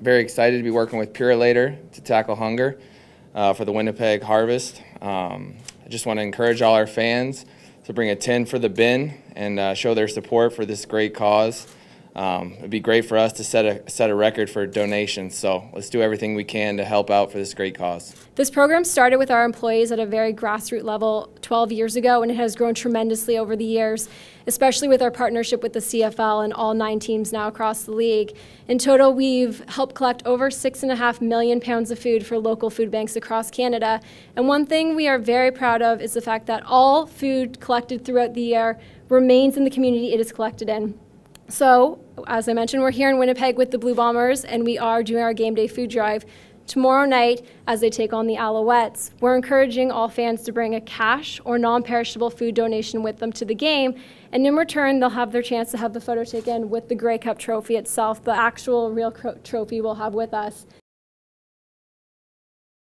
very excited to be working with Purolator to tackle hunger uh, for the Winnipeg Harvest. Um, I just want to encourage all our fans to bring a tin for the bin and uh, show their support for this great cause. Um, it'd be great for us to set a set a record for donations. So let's do everything we can to help out for this great cause. This program started with our employees at a very grassroots level 12 years ago, and it has grown tremendously over the years, especially with our partnership with the CFL and all nine teams now across the league. In total, we've helped collect over six and a half million pounds of food for local food banks across Canada. And one thing we are very proud of is the fact that all food collected throughout the year remains in the community it is collected in. So, as I mentioned, we're here in Winnipeg with the Blue Bombers, and we are doing our game day food drive tomorrow night as they take on the Alouettes. We're encouraging all fans to bring a cash or non perishable food donation with them to the game, and in return, they'll have their chance to have the photo taken with the Grey Cup trophy itself, the actual real trophy we'll have with us.